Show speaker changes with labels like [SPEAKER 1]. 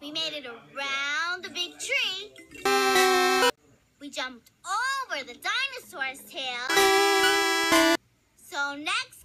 [SPEAKER 1] We made it around the big tree. We jumped over the dinosaur's tail. So next